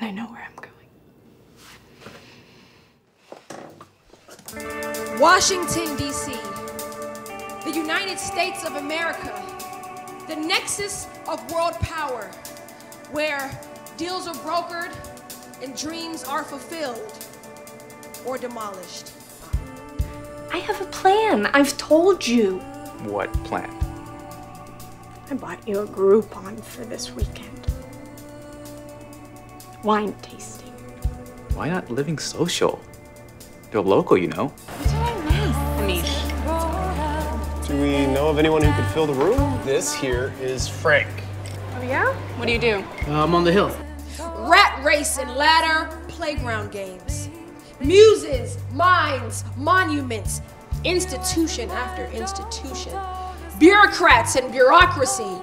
I know where I'm going. Washington, D.C., the United States of America, the nexus of world power, where deals are brokered and dreams are fulfilled or demolished. I have a plan. I've told you. What plan? I bought you a Groupon for this weekend. Wine tasting. Why not LivingSocial? You're local, you know. Do we know of anyone who could fill the room? This here is Frank. Oh, yeah? What do you do? Uh, I'm on the hill. Rat race and ladder playground games. Muses, mines, monuments, institution after institution. Bureaucrats and bureaucracy.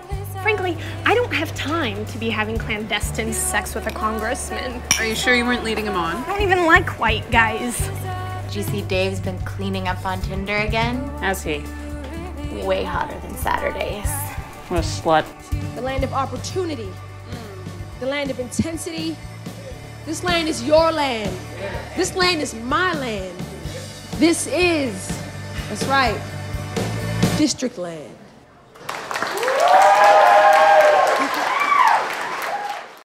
Frankly, I don't have time to be having clandestine sex with a congressman. Are you sure you weren't leading him on? I don't even like white guys. Did you see Dave's been cleaning up on Tinder again? Has he? Way hotter than Saturdays. What a slut. The land of opportunity. Mm. The land of intensity. This land is your land. This land is my land. This is, that's right, Districtland.